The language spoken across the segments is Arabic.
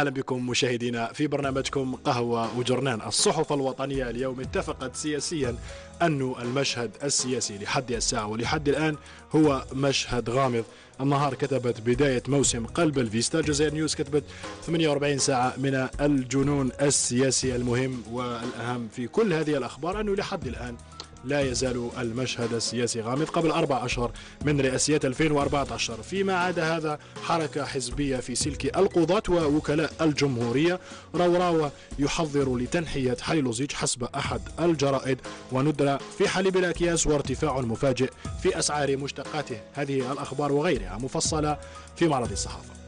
أهلا بكم مشاهدينا في برنامجكم قهوة وجرنان الصحف الوطنية اليوم اتفقت سياسيا أن المشهد السياسي لحد الساعة ولحد الآن هو مشهد غامض. النهار كتبت بداية موسم قلب الفيستا. الجزائر نيوز كتبت 48 ساعة من الجنون السياسي المهم والأهم في كل هذه الأخبار. أنه لحد الآن لا يزال المشهد السياسي غامض قبل أربع أشهر من رئاسية 2014 فيما عدا هذا حركة حزبية في سلك القضاة ووكلاء الجمهورية. روراوة يحضر لتنحية حليلوزيج حسب أحد الجرائد. وندرة في حليب الأكياس وارتفاع مفاجئ في أسعار مشتقاته. هذه الأخبار وغيرها مفصلة في معرض الصحافة.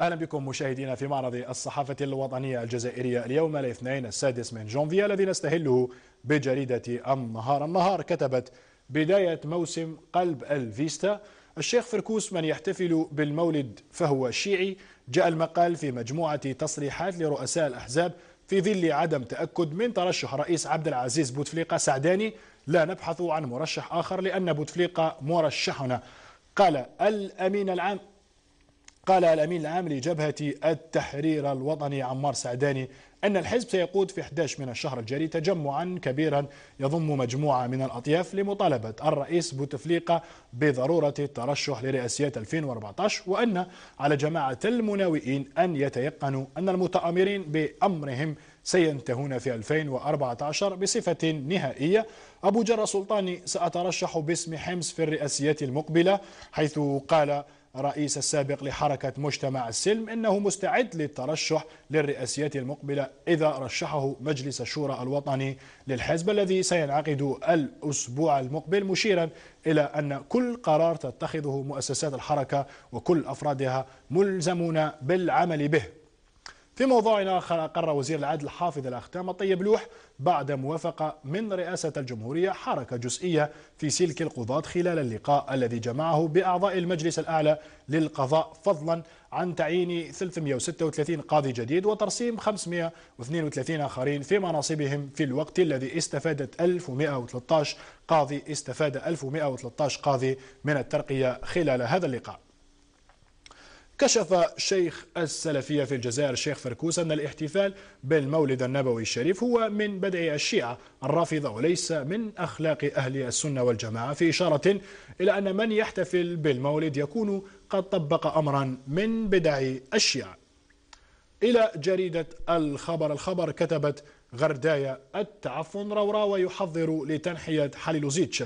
أهلا بكم مشاهدينا في معرض الصحافة الوطنية الجزائرية اليوم الاثنين السادس من جونفي الذي نستهله بجريدة النهار، النهار كتبت بداية موسم قلب الفيستا، الشيخ فركوس من يحتفل بالمولد فهو شيعي، جاء المقال في مجموعة تصريحات لرؤساء الأحزاب في ظل عدم تأكد من ترشح رئيس عبد العزيز بوتفليقة سعداني، لا نبحث عن مرشح آخر لأن بوتفليقة مرشحنا. قال الأمين العام قال الأمين العام لجبهة التحرير الوطني عمار سعداني أن الحزب سيقود في 11 من الشهر الجاري تجمعا كبيرا يضم مجموعة من الأطياف لمطالبة الرئيس بوتفليقة بضرورة الترشح لرئاسية 2014 وأن على جماعة المناوئين أن يتيقنوا أن المتآمرين بأمرهم سينتهون في 2014 بصفة نهائية. أبو جرى سلطاني سأترشح باسم حمص في الرئاسيات المقبلة حيث قال رئيس السابق لحركة مجتمع السلم إنه مستعد للترشح للرئاسيات المقبلة إذا رشحه مجلس الشورى الوطني للحزب الذي سينعقد الأسبوع المقبل مشيرا إلى أن كل قرار تتخذه مؤسسات الحركة وكل أفرادها ملزمون بالعمل به. في موضوعنا آخر أقر وزير العدل حافظ الأختام الطيب لوح بعد موافقة من رئاسة الجمهورية حركة جزئية في سلك القضاة خلال اللقاء الذي جمعه بأعضاء المجلس الأعلى للقضاء فضلا عن تعيين 336 قاضي جديد وترسيم 532 آخرين في مناصبهم في الوقت الذي استفادت 1113 قاضي استفاد 1113 قاضي من الترقية خلال هذا اللقاء. كشف شيخ السلفية في الجزائر الشيخ فركوس أن الاحتفال بالمولد النبوي الشريف هو من بدء الشيعة الرافضة وليس من أخلاق أهل السنة والجماعة في إشارة إلى أن من يحتفل بالمولد يكون قد طبق أمرا من بدع الشيعة. إلى جريدة الخبر الخبر كتبت غردايا التعفن روراوة يحضر لتنحية حليلوزيتش.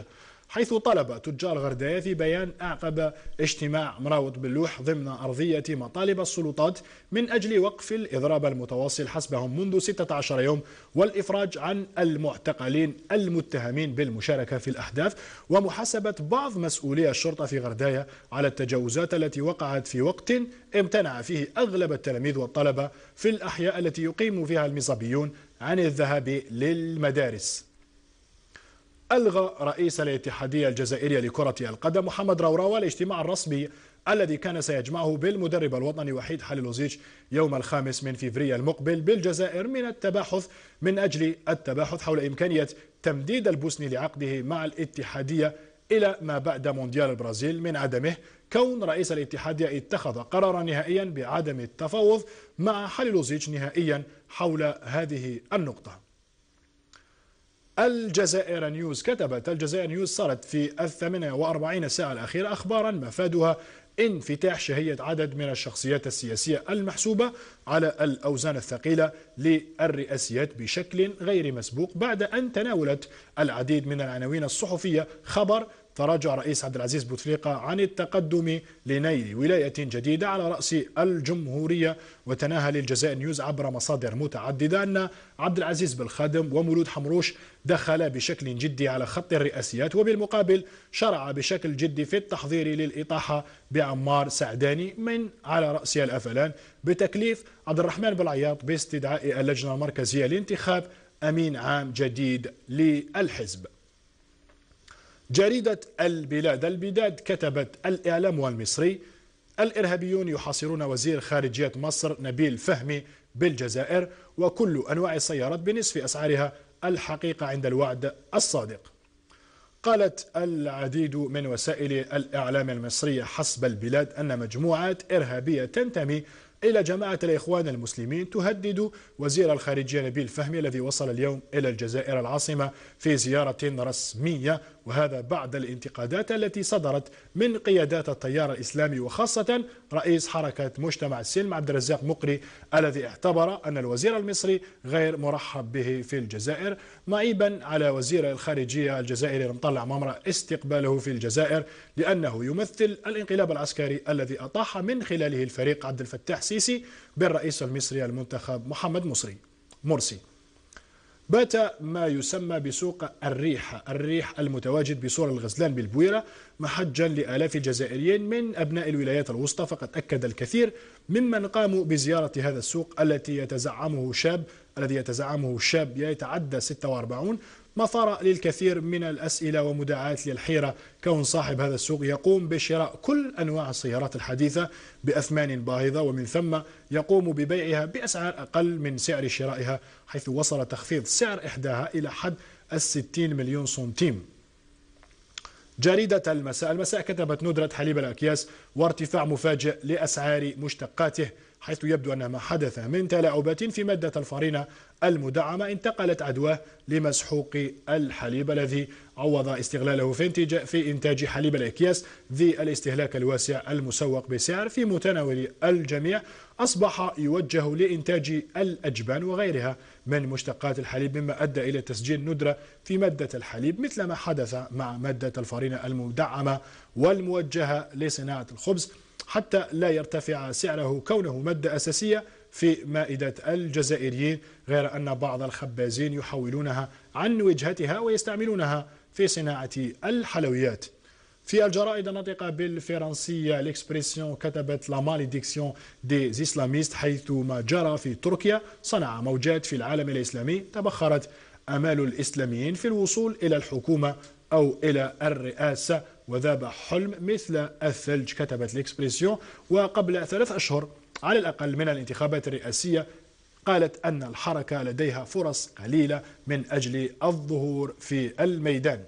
حيث طلب تجار غرداية في بيان أعقب اجتماع مراوط باللوح ضمن أرضية مطالب السلطات من أجل وقف الإضراب المتواصل حسبهم منذ 16 يوم والإفراج عن المعتقلين المتهمين بالمشاركة في الأحداث ومحاسبة بعض مسؤولي الشرطة في غرداية على التجاوزات التي وقعت في وقت امتنع فيه أغلب التلاميذ والطلبة في الأحياء التي يقيم فيها المصابيون عن الذهاب للمدارس. ألغى رئيس الاتحادية الجزائرية لكرة القدم محمد روراوة الاجتماع الرسمي الذي كان سيجمعه بالمدرب الوطني وحيد حليلوزيتش يوم الخامس من فيفري المقبل بالجزائر من التباحث من أجل التباحث حول إمكانية تمديد البوسني لعقده مع الاتحادية إلى ما بعد مونديال البرازيل من عدمه. كون رئيس الاتحادية اتخذ قرارا نهائيا بعدم التفاوض مع حليلوزيتش نهائيا حول هذه النقطة. الجزائر نيوز كتبت الجزائر نيوز صارت في الثامنة وأربعين ساعة الأخيرة أخبارا مفادها انفتاح شهية عدد من الشخصيات السياسية المحسوبة على الأوزان الثقيلة للرئاسيات بشكل غير مسبوق بعد أن تناولت العديد من العناوين الصحفية خبر تراجع رئيس عبد العزيز بوتفليقة عن التقدم لنيل ولاية جديدة على رأس الجمهورية وتناهل الجزائر نيوز عبر مصادر متعددة أن عبد العزيز بالخادم ومولود حمروش دخل بشكل جدي على خط الرئاسيات وبالمقابل شرع بشكل جدي في التحضير للإطاحة بعمار سعداني من على رأس الأفلان بتكليف عبد الرحمن بالعياط باستدعاء اللجنة المركزية لانتخاب أمين عام جديد للحزب. جريدة البلاد. البلاد كتبت الإعلام المصري الإرهابيون يحاصرون وزير خارجية مصر نبيل فهمي بالجزائر وكل أنواع السيارات بنصف أسعارها الحقيقة عند الوعد الصادق. قالت العديد من وسائل الإعلام المصرية حسب البلاد أن مجموعات إرهابية تنتمي إلى جماعة الإخوان المسلمين تهدد وزير الخارجية نبيل فهمي الذي وصل اليوم إلى الجزائر العاصمة في زيارة رسمية وهذا بعد الانتقادات التي صدرت من قيادات التيار الإسلامي وخاصة رئيس حركة مجتمع السلم عبد الرزاق مقري الذي اعتبر أن الوزير المصري غير مرحب به في الجزائر معيبا على وزير الخارجية الجزائري رمطلع ممرة استقباله في الجزائر لأنه يمثل الانقلاب العسكري الذي أطاح من خلاله الفريق عبد الفتاح السيسي بالرئيس المصري المنتخب محمد مصري. مرسي. بات ما يسمى بسوق الريح الريح المتواجد بسور الغزلان بالبويرة محجا لآلاف الجزائريين من أبناء الولايات الوسطى فقد أكد الكثير ممن قاموا بزيارة هذا السوق التي يتزعمه شاب الذي يتزعمه شاب يتعدى 46 مثار للكثير من الأسئلة ومداعاة للحيرة. كون صاحب هذا السوق يقوم بشراء كل أنواع السيارات الحديثة بأثمان باهظة ومن ثم يقوم ببيعها بأسعار أقل من سعر شرائها حيث وصل تخفيض سعر إحداها إلى حد الستين مليون سنتيم. جريدة المساء. المساء كتبت ندرة حليب الأكياس وارتفاع مفاجئ لأسعار مشتقاته حيث يبدو أن ما حدث من تلاعبات في مادة الفارينة المدعمة انتقلت عدواه لمسحوق الحليب الذي عوض استغلاله في انتاج في إنتاج حليب الأكياس ذي الاستهلاك الواسع المسوق بسعر في متناول الجميع. أصبح يوجه لإنتاج الأجبان وغيرها من مشتقات الحليب مما أدى إلى تسجيل ندرة في مادة الحليب مثل ما حدث مع مادة الفارينة المدعمة والموجهة لصناعة الخبز. حتى لا يرتفع سعره كونه مادة أساسية في مائدة الجزائريين غير أن بعض الخبازين يحولونها عن وجهتها ويستعملونها في صناعة الحلويات. في الجرائد الناطقة بالفرنسية L'Expression كتبت la malédiction des islamistes حيث ما جرى في تركيا صنع موجات في العالم الإسلامي تبخرت أمال الإسلاميين في الوصول إلى الحكومة أو إلى الرئاسة وذاب حلم مثل الثلج كتبت L'Expression. وقبل ثلاث أشهر على الأقل من الانتخابات الرئاسية قالت أن الحركة لديها فرص قليلة من أجل الظهور في الميدان.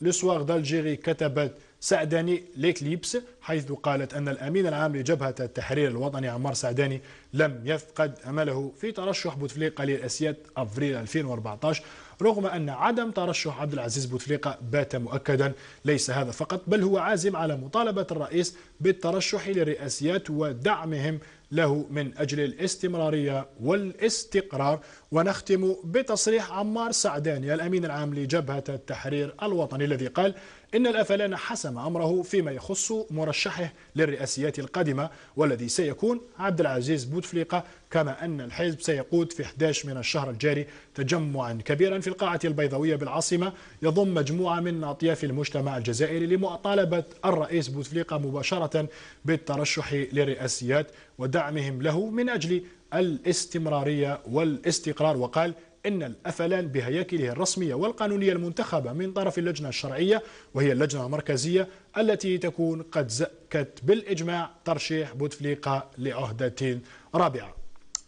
Le Soir d'Algérie كتبت سعداني l'éclipse حيث قالت أن الأمين العام لجبهة التحرير الوطني عمار سعداني لم يفقد أمله في ترشح بوتفليقة للرئاسيات أفريل 2014 رغم أن عدم ترشح عبد العزيز بوتفليقة بات مؤكدا ليس هذا فقط بل هو عازم على مطالبة الرئيس بالترشح للرئاسيات ودعمهم له من أجل الاستمرارية والاستقرار ونختم بتصريح عمار سعداني الأمين العام لجبهة التحرير الوطني الذي قال إن الأفلان حسم أمره فيما يخص مرشحه للرئاسيات القادمة والذي سيكون عبد العزيز بوتفليقة كما أن الحزب سيقود في 11 من الشهر الجاري تجمعا كبيرا في القاعة البيضاوية بالعاصمة. يضم مجموعة من أطياف المجتمع الجزائري لمطالبة الرئيس بوتفليقة مباشرة بالترشح للرئاسيات ودعمهم له من أجل الاستمرارية والاستقرار. وقال إن الأفلان بهياكله الرسمية والقانونية المنتخبة من طرف اللجنة الشرعية وهي اللجنة المركزية التي تكون قد زكت بالإجماع ترشيح بوتفليقة لعهدة رابعة.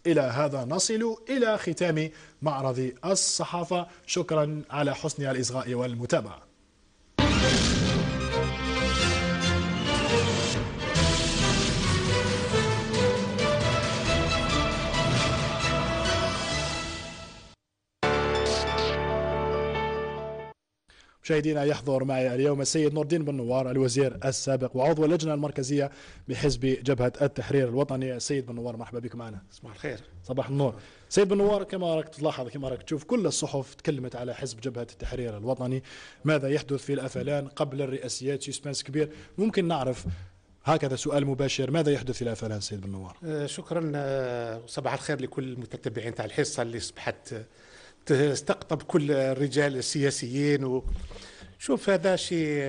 إلى هذا نصل إلى ختام معرض الصحافة. شكرا على حسن الإصغاء والمتابعة. مشاهدينا يحضر معي اليوم السيد نور الدين بن نوار الوزير السابق وعضو اللجنة المركزية بحزب جبهة التحرير الوطني. السيد بن نوار مرحبا بك معنا. صباح الخير. صباح النور. سيد بن نوار كما راك تلاحظ كما راك تشوف كل الصحف تكلمت على حزب جبهة التحرير الوطني. ماذا يحدث في الأفلان قبل الرئاسيات؟ suspense كبير. ممكن نعرف هكذا سؤال مباشر ماذا يحدث في الأفلان سيد بن نوار؟ آه شكرا آه صباح الخير لكل المتتبعين تاع الحصة اللي اصبحت تستقطب كل الرجال السياسيين و شوف هذا شيء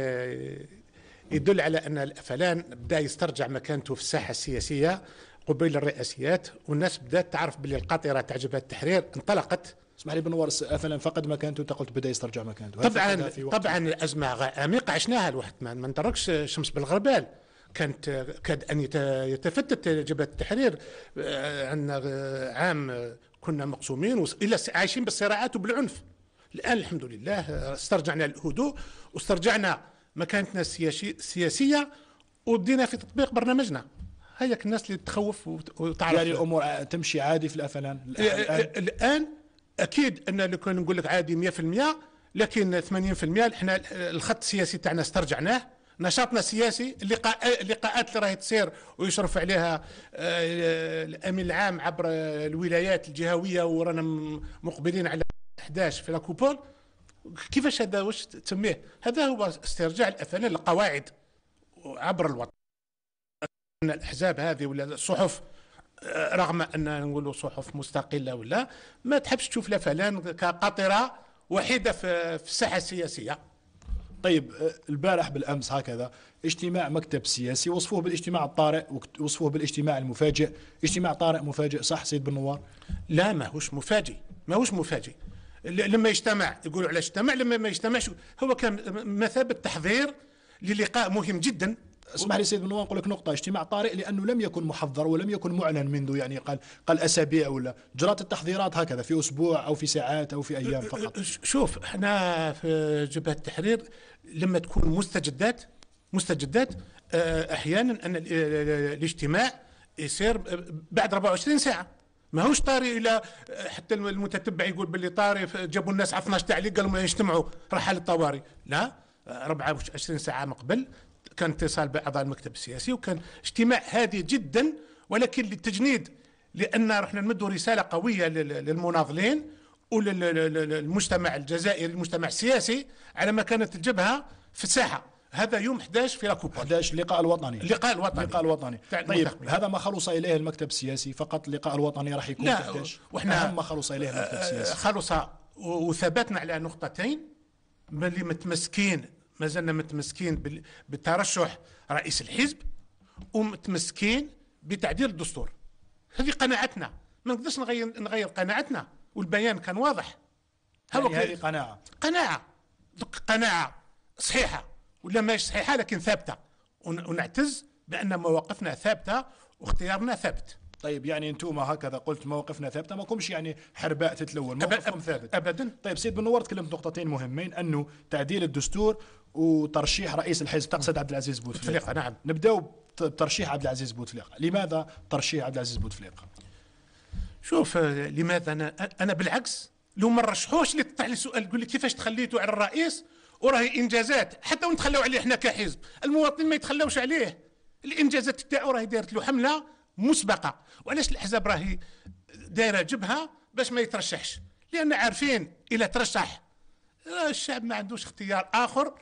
يدل على أن الأفلان بدأ يسترجع مكانته في الساحة السياسية قبيل الرئاسيات والناس بدأت تعرف باللي القاطرة تاع جبهه التحرير انطلقت. اسمح لي بنور افلا فقد مكانته أنت قلت بدأ يسترجع مكانته. طبعا طبعا الأزمة عميقة عشناها الواحد ما ندركش شمس بالغربال. كانت كاد أن يتفتت جبهة التحرير آه، عندنا عام كنا مقسومين إلى عايشين بالصراعات وبالعنف. الآن الحمد لله استرجعنا الهدوء واسترجعنا مكانتنا السياسية وبدينا في تطبيق برنامجنا. هيك الناس اللي تخوف وتعرف. يعني الأمور تمشي عادي في الافلان الان, الآن أكيد أن لو كان نقول لك عادي 100% لكن 80% إحنا الخط السياسي تاعنا استرجعناه. نشاطنا السياسي اللقاء اللقاءات اللي راهي تصير ويشرف عليها آه، الأمين العام عبر الولايات الجهوية ورانا مقبلين على 11 في لاكوبول كيفاش هذا واش تسميه؟ هذا هو استرجاع الافلام للقواعد عبر الوطن. الأحزاب هذه ولا الصحف آه، رغم أن نقولوا صحف مستقلة ولا ما تحبش تشوف لا فلان كقاطره وحيدة في الساحة السياسية. طيب آه، البارح بالأمس هكذا اجتماع مكتب سياسي وصفوه بالاجتماع الطارئ وصفوه بالاجتماع المفاجئ. اجتماع طارئ مفاجئ صح سيد بن نوار؟ لا ما هوش مفاجئ ما هوش مفاجئ. لما يجتمع يقولوا على اجتمع لما ما يجتمعش هو كان مثابة تحضير للقاء مهم جدا. اسمح لي سيد بن نقول لك نقطة. اجتماع طارئ لأنه لم يكن محضر ولم يكن معلن منذ يعني قال قال أسابيع ولا جرت التحضيرات هكذا في أسبوع أو في ساعات أو في أيام فقط. شوف إحنا في جبهة التحرير لما تكون مستجدات مستجدات أحيانا أن الاجتماع يصير بعد 24 ساعة. ما هوش طاري إلى حتى المتتبع يقول باللي طاري جابوا الناس على 12 تعليق قالوا يجتمعوا رحل الطوارئ. لا 24 ساعة من قبل كان اتصال بأعضاء المكتب السياسي وكان اجتماع هادي جدا ولكن للتجنيد لأن رحنا نمدوا رسالة قوية للمناضلين وللمجتمع الجزائري المجتمع السياسي على ما كانت الجبهة في الساحة. هذا يوم 11 في لاكوبا 11 اللقاء الوطني. اللقاء الوطني. اللقاء الوطني. طيب هذا ما خلص إليه المكتب السياسي؟ فقط اللقاء الوطني راح يكون لا في 11 وإحنا أهم ما خلص إليه المكتب السياسي؟ خلص وثبتنا على نقطتين اللي متمسكين ما زلنا متمسكين بترشح رئيس الحزب ومتمسكين بتعديل الدستور. هذه قناعتنا. ما نقدرش نغير نغير قناعتنا. والبيان كان واضح. يعني هذه قناعة. قناعة. قناعة صحيحة ولا ماهيش صحيحة لكن ثابتة. ونعتز بأن مواقفنا ثابتة واختيارنا ثابت. طيب يعني أنتم هكذا قلت مواقفنا ثابتة ما كمش يعني حرباء تتلون. موقفكم ثابت. ابدا. طيب سيد بن نور تكلمت نقطتين مهمين أنه تعديل الدستور وترشيح رئيس الحزب تقصد عبد العزيز بوتفليقه نعم. نبداو بترشيح عبد العزيز بوتفليقه لماذا ترشيح عبد العزيز بوتفليقه شوف لماذا أنا أنا بالعكس لو ما رشحوش اللي تطلع لي سؤال تقول لي كيفاش تخليته على الرئيس وراهي إنجازات حتى ونتخلوا عليه إحنا كحزب. المواطنين ما يتخلوش عليه. الإنجازات تاعو راهي دارت له حملة مسبقة. وعلاش الأحزاب راهي دايرة جبهة؟ باش ما يترشحش. لأن عارفين إلى ترشح. الشعب ما عندوش اختيار آخر.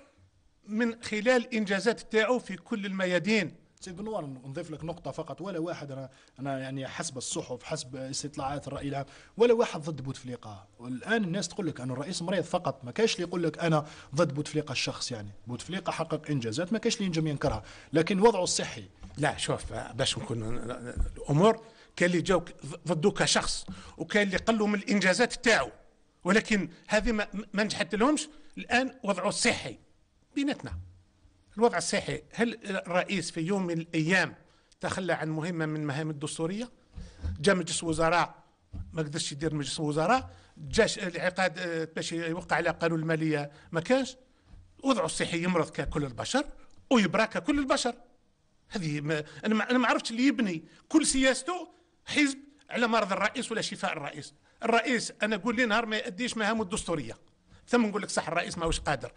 من خلال الانجازات تاعو في كل الميادين. سيد بن نوار نضيف لك نقطة فقط. ولا واحد أنا أنا يعني حسب الصحف حسب استطلاعات الرأي العام ولا واحد ضد بوتفليقة. والآن الناس تقول لك أن الرئيس مريض فقط. ما كاش اللي يقول لك أنا ضد بوتفليقة الشخص يعني. بوتفليقة حقق إنجازات ما كاش اللي ينجم ينكرها. لكن وضعه الصحي لا شوف باش نكون الأمور كان اللي جاوك ضده كشخص وكان اللي قلوا من الإنجازات تاعو. ولكن هذه ما نجحت لهمش. الآن وضعه الصحي بيناتنا. الوضع الصحي هل الرئيس في يوم من الأيام تخلى عن مهمة من مهام الدستورية؟ جاء مجلس وزراء ما قدرش يدير مجلس وزراء جاش العقاد آه، باش يوقع على قانون المالية ما كانش. وضعه الصحي يمرض ككل البشر ويبرى ككل البشر. هذه ما أنا ما أنا ما عرفتش اللي يبني. كل سياسته حزب على مرض الرئيس ولا شفاء الرئيس. الرئيس أنا أقول لي نهار ما يأديش مهامه الدستورية. ثم نقول لك صح الرئيس ماهوش قادر.